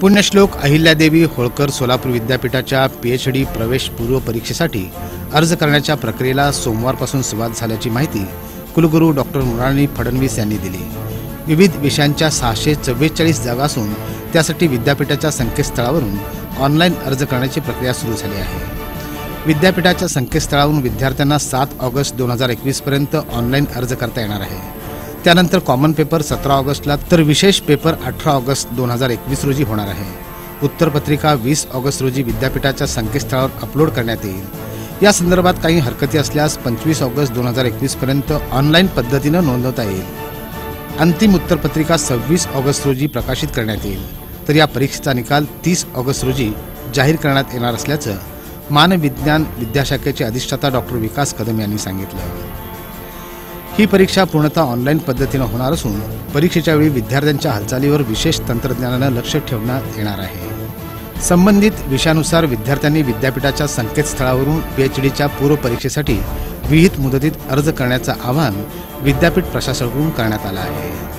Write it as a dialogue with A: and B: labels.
A: पुण्यश्लोक अहिल्यादेवी होळकर सोलापूर विद्यापीठाच्या pH D प्रवेश पूर्व परीक्षेसाठी अर्ज करण्याच्या प्रक्रियेला सोमवारपासून सुरुवात झाल्याची माहिती कुलगुरू डॉक्टर मृणालिनी फडणवीस यांनी दिली. विविध विषयांच्या सहाशे चव्वेचाळीस जागा असून त्यासाठी विद्यापीठाच्या संकेतस्थळावरून ऑनलाईन अर्ज करण्याची प्रक्रिया सुरू झाली आहे. विद्यापीठाच्या संकेतस्थळावरून विद्यार्थ्यांना सात ऑगस्ट दोन हजार एकवीसपर्यंत ऑनलाईन अर्ज करता येणार आहे. त्यानंतर कॉमन पेपर सतरा ऑगस्टला तर विशेष पेपर अठरा ऑगस्ट दोन हजार एकवीस रोजी होणार आहे. उत्तरपत्रिका वीस ऑगस्ट रोजी विद्यापीठाच्या संकेतस्थळावर अपलोड करण्यात येईल. या संदर्भात काही हरकती असल्यास पंचवीस ऑगस्ट दोन हजार एकवीसपर्यंत ऑनलाईन पद्धतीनं नोंदवता येईल. अंतिम उत्तरपत्रिका सव्वीस ऑगस्ट रोजी प्रकाशित करण्यात येईल. तर या परीक्षेचा निकाल तीस ऑगस्ट रोजी जाहीर करण्यात येणार असल्याचं मानविज्ञान विद्याशाखेचे अधिष्ठाता डॉक्टर विकास कदम यांनी सांगितलं. ही परीक्षा पूर्णतः ऑनलाईन पद्धतीनं होणार असून परीक्षेच्या वेळी विद्यार्थ्यांच्या हालचालीवर विशेष तंत्रज्ञानानं लक्ष ठेवण्यात येणार आहे. संबंधित विषयानुसार विद्यार्थ्यांनी विद्यापीठाच्या संकेतस्थळावरून पीएचडीच्या पूर्वपरीक्षेसाठी विहित मुदतीत अर्ज करण्याचं आवाहन विद्यापीठ प्रशासनाकडून करण्यात आलं आहे.